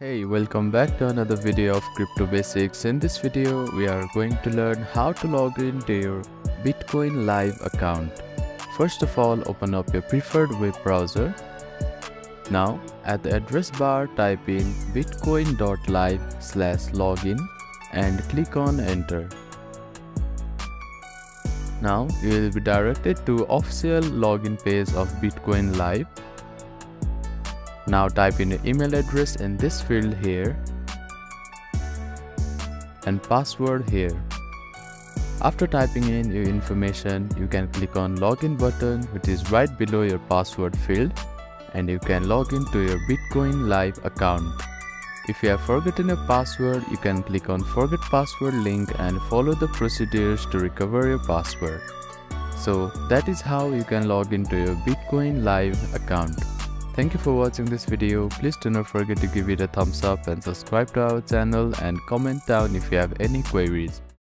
Hey, welcome back to another video of Crypto Basics. In this video, we are going to learn how to log into your Bitcoin Live account. First of all, open up your preferred web browser. Now, at the address bar, type in bitcoin.live slash login and click on enter. Now, you will be directed to official login page of Bitcoin Live now type in your email address in this field here and password here. After typing in your information, you can click on login button which is right below your password field and you can log into your Bitcoin Live account. If you have forgotten your password, you can click on forget password link and follow the procedures to recover your password. So that is how you can log into your Bitcoin Live account. Thank you for watching this video. Please do not forget to give it a thumbs up and subscribe to our channel and comment down if you have any queries.